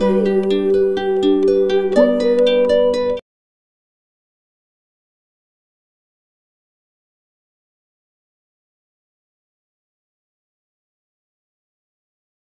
you.